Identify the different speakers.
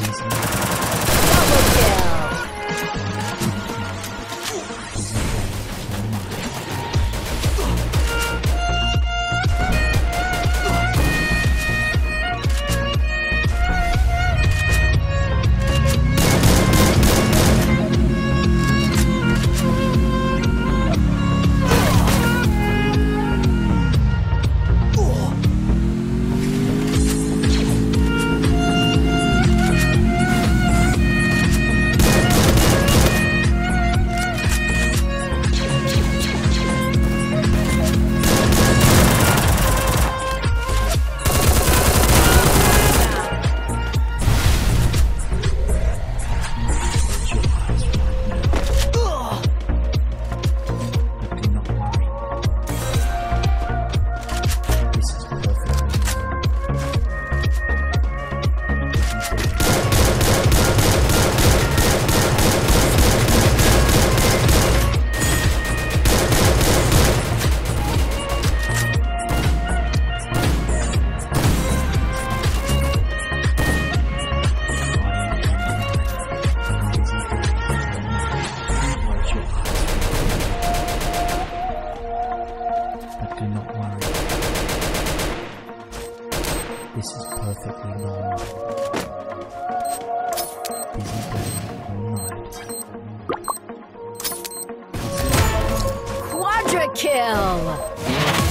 Speaker 1: Double kill! This is perfectly normal. Busy day night.
Speaker 2: Quadra kill!